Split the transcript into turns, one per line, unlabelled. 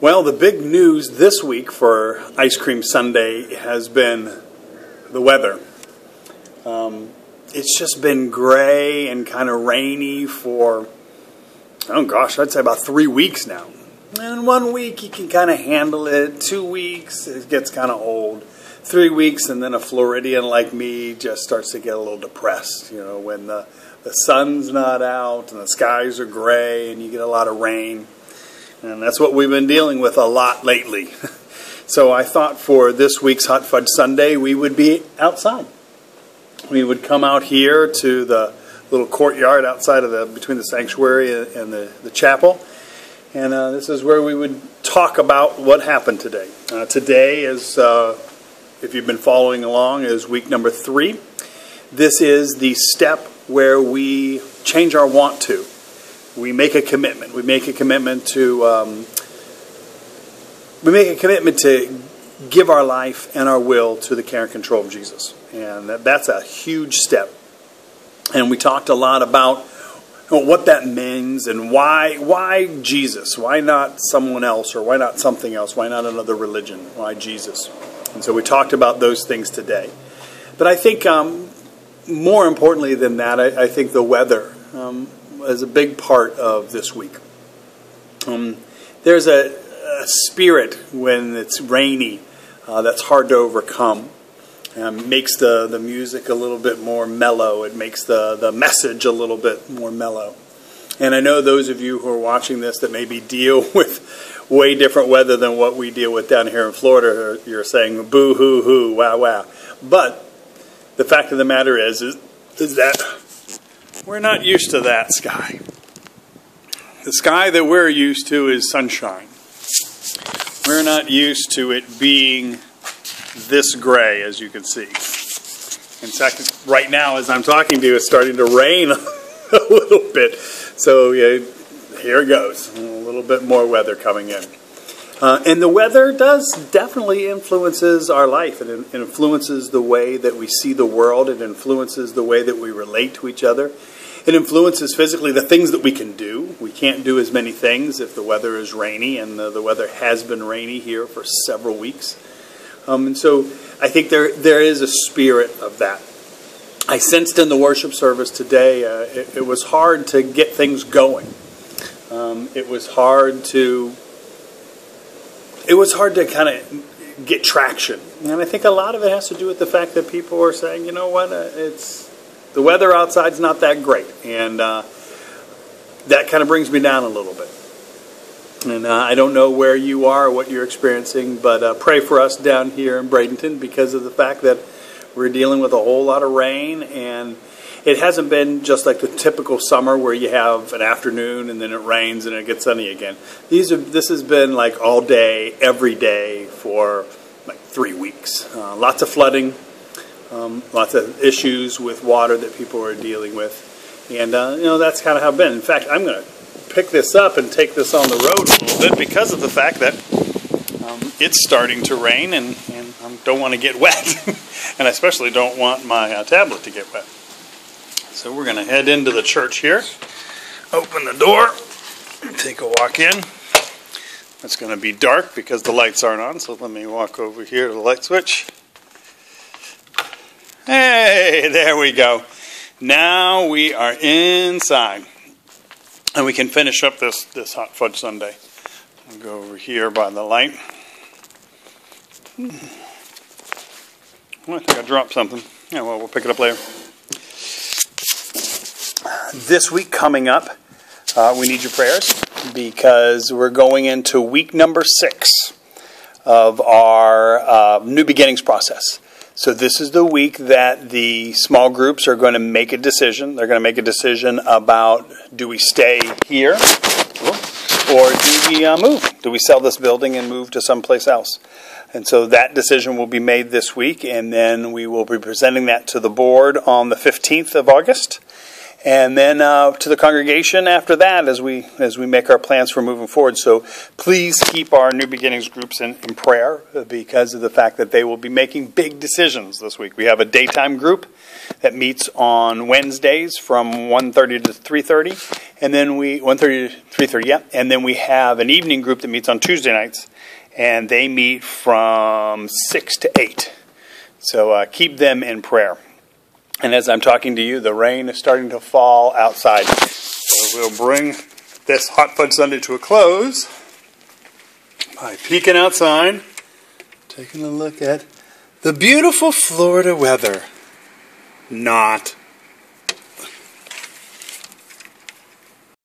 Well, the big news this week for Ice Cream Sunday has been the weather. Um, it's just been gray and kind of rainy for, oh gosh, I'd say about three weeks now. And one week you can kind of handle it, two weeks it gets kind of old, three weeks, and then a Floridian like me just starts to get a little depressed, you know, when the, the sun's not out and the skies are gray and you get a lot of rain. And that's what we've been dealing with a lot lately. so I thought for this week's Hot Fudge Sunday, we would be outside. We would come out here to the little courtyard outside of the between the sanctuary and the, the chapel. And uh, this is where we would talk about what happened today. Uh, today is, uh, if you've been following along, is week number three. This is the step where we change our want to we make a commitment. We make a commitment to um, we make a commitment to give our life and our will to the care and control of Jesus, and that, that's a huge step. And we talked a lot about what that means and why why Jesus, why not someone else, or why not something else, why not another religion, why Jesus. And so we talked about those things today. But I think um, more importantly than that, I, I think the weather. Um, is a big part of this week. Um, there's a, a, spirit when it's rainy uh, that's hard to overcome. Um, makes the, the music a little bit more mellow. It makes the, the message a little bit more mellow. And I know those of you who are watching this that maybe deal with way different weather than what we deal with down here in Florida, you're saying boo hoo hoo, wow wow. But the fact of the matter is, is, is that we're not used to that sky. The sky that we're used to is sunshine. We're not used to it being this gray, as you can see. In fact, right now, as I'm talking to you, it's starting to rain a little bit. So yeah, here it goes. A little bit more weather coming in. Uh, and the weather does definitely influences our life. It, influences the way that we see the world. It influences the way that we relate to each other. It influences physically the things that we can do. We can't do as many things if the weather is rainy, and the, the weather has been rainy here for several weeks. Um, and so I think there there is a spirit of that. I sensed in the worship service today, uh, it, it, was hard to get things going. Um, it was hard to it was hard to kind of get traction. And I think a lot of it has to do with the fact that people are saying, you know what, uh, it's the weather outside's not that great, and uh, that kind of brings me down a little bit. And uh, I don't know where you are or what you're experiencing, but uh, pray for us down here in Bradenton because of the fact that we're dealing with a whole lot of rain and it hasn't been just like the typical summer where you have an afternoon and then it rains and it gets sunny again. These are this has been like all day, every day for like three weeks. Uh, lots of flooding, um, lots of issues with water that people are dealing with, and uh, you know that's kind of how it's been. In fact, I'm going to pick this up and take this on the road a little bit because of the fact that um, it's starting to rain and, and I don't want to get wet, and I especially don't want my uh, tablet to get wet. So we're going to head into the church here, open the door, take a walk in. It's going to be dark because the lights aren't on, so let me walk over here to the light switch. Hey, there we go. Now we are inside. And we can finish up this, this hot fudge sundae. I'll go over here by the light. Hmm. Well, I think I dropped something. Yeah, well, we'll pick it up later. This week coming up, uh, we need your prayers because we're going into week number six of our uh, new beginnings process. So this is the week that the small groups are going to make a decision. They're going to make a decision about do we stay here or do we uh, move? Do we sell this building and move to someplace else? And so that decision will be made this week, and then we will be presenting that to the board on the 15th of August. And then uh, to the congregation after that as we as we make our plans for moving forward. So please keep our New Beginnings groups in, in prayer because of the fact that they will be making big decisions this week. We have a daytime group that meets on Wednesdays from 1.30 to 3.30, and then we 1.30 to 3.30, yeah, and then we have an evening group that meets on Tuesday nights, and they meet from 6 to 8. So uh, keep them in prayer. And as I'm talking to you, the rain is starting to fall outside. So we'll bring this Hot Fudge Sunday to a close by peeking outside, taking a look at the beautiful Florida weather. Not